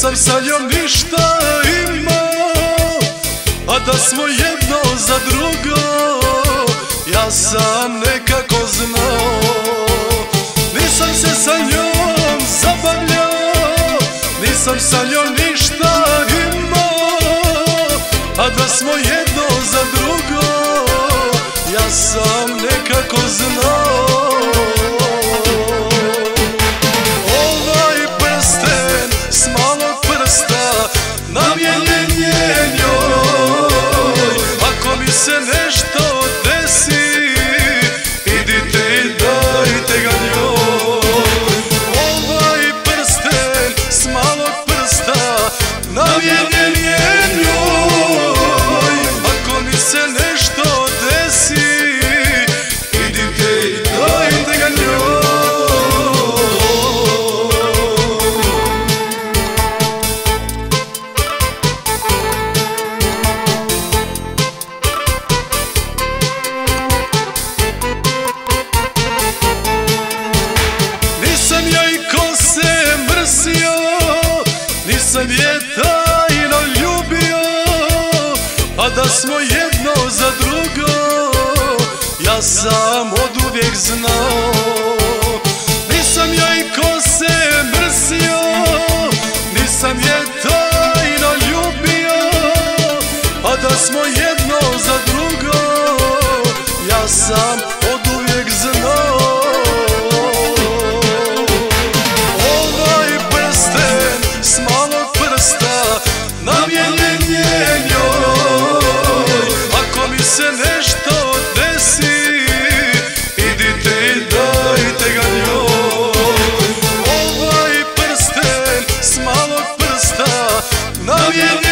Nisam sa njom ništa imao A da smo jedno za drugo Ja sam nekako znao. Nisam se sa njom zabavljao Nisam sa njom ništa imao A da smo jedno za drugo Ja sam nekako znao se sam je tajno ljubio A da smo jedno za drugo Ja sam od uvijek znao Oh, yeah.